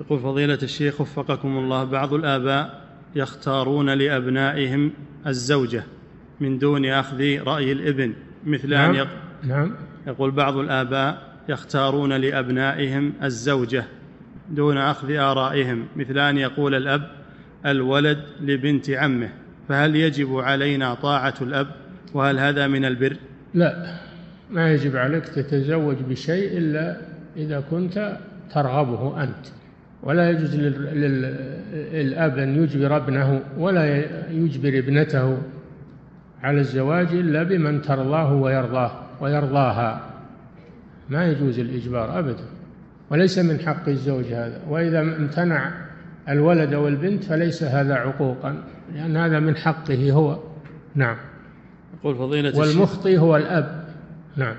يقول فضيلة الشيخ وفقكم الله بعض الآباء يختارون لأبنائهم الزوجة من دون أخذ رأي الإبن مثل نعم. أن يق... نعم. يقول بعض الآباء يختارون لأبنائهم الزوجة دون أخذ آرائهم مثل أن يقول الأب الولد لبنت عمه فهل يجب علينا طاعة الأب؟ وهل هذا من البر؟ لا ما يجب عليك تتزوج بشيء إلا إذا كنت ترغبه أنت. ولا يجوز لل- لل- للأب أن يجبر ابنه ولا يجبر ابنته على الزواج إلا بمن ترضاه ويرضاه ويرضاها. ما يجوز الإجبار أبدا. وليس من حق الزوج هذا. وإذا امتنع الولد والبنت فليس هذا عقوقا لأن هذا من حقه هو. نعم. يقول فضيلة والمخطي هو الأب. نعم.